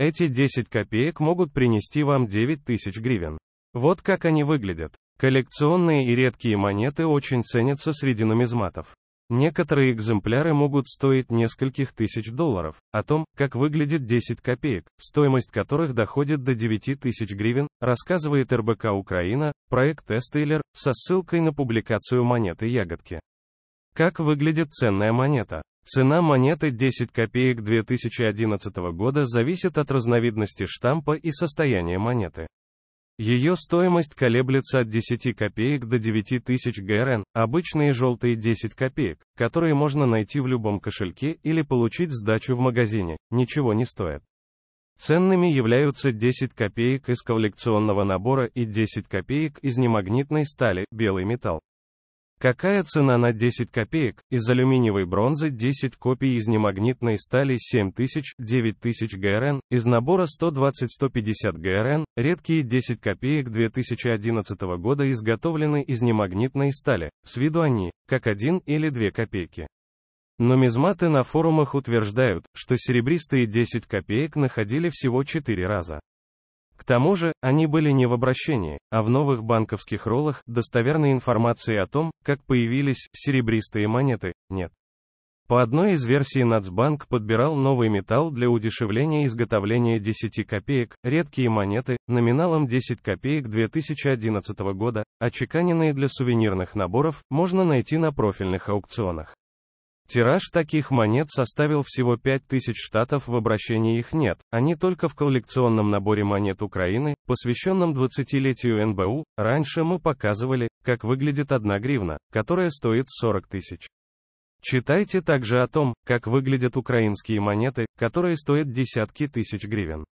Эти 10 копеек могут принести вам 9 тысяч гривен. Вот как они выглядят. Коллекционные и редкие монеты очень ценятся среди нумизматов. Некоторые экземпляры могут стоить нескольких тысяч долларов. О том, как выглядит 10 копеек, стоимость которых доходит до 9 тысяч гривен, рассказывает РБК Украина, проект Эстейлер, со ссылкой на публикацию монеты ягодки. Как выглядит ценная монета? Цена монеты 10 копеек 2011 года зависит от разновидности штампа и состояния монеты. Ее стоимость колеблется от 10 копеек до 9 тысяч ГРН, обычные желтые 10 копеек, которые можно найти в любом кошельке или получить сдачу в магазине, ничего не стоят. Ценными являются 10 копеек из коллекционного набора и 10 копеек из немагнитной стали, белый металл. Какая цена на 10 копеек? Из алюминиевой бронзы 10 копий из немагнитной стали 7000, 9000 ГРН, из набора 120-150 ГРН, редкие 10 копеек 2011 года изготовлены из немагнитной стали, с виду они, как 1 или 2 копейки. Нумизматы на форумах утверждают, что серебристые 10 копеек находили всего 4 раза. К тому же, они были не в обращении, а в новых банковских роллах, достоверной информации о том, как появились серебристые монеты, нет. По одной из версий Нацбанк подбирал новый металл для удешевления изготовления 10 копеек, редкие монеты, номиналом 10 копеек 2011 года, очеканенные для сувенирных наборов, можно найти на профильных аукционах. Тираж таких монет составил всего 5000 штатов, в обращении их нет, они только в коллекционном наборе монет Украины, посвященном 20-летию НБУ, раньше мы показывали, как выглядит одна гривна, которая стоит 40 тысяч. Читайте также о том, как выглядят украинские монеты, которые стоят десятки тысяч гривен.